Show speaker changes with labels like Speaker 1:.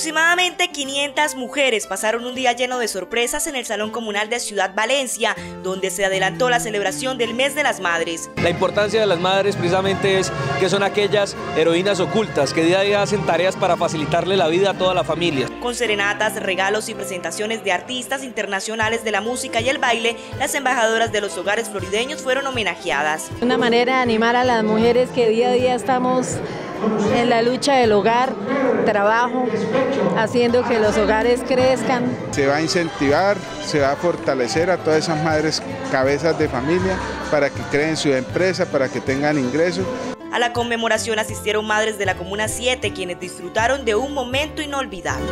Speaker 1: Aproximadamente 500 mujeres pasaron un día lleno de sorpresas en el Salón Comunal de Ciudad Valencia, donde se adelantó la celebración del Mes de las Madres.
Speaker 2: La importancia de las madres precisamente es que son aquellas heroínas ocultas que día a día hacen tareas para facilitarle la vida a toda la familia.
Speaker 1: Con serenatas, regalos y presentaciones de artistas internacionales de la música y el baile, las embajadoras de los hogares florideños fueron homenajeadas.
Speaker 3: Una manera de animar a las mujeres que día a día estamos en la lucha del hogar, trabajo, haciendo que los hogares crezcan.
Speaker 4: Se va a incentivar, se va a fortalecer a todas esas madres cabezas de familia para que creen su empresa, para que tengan ingresos.
Speaker 1: A la conmemoración asistieron madres de la Comuna 7 quienes disfrutaron de un momento inolvidable.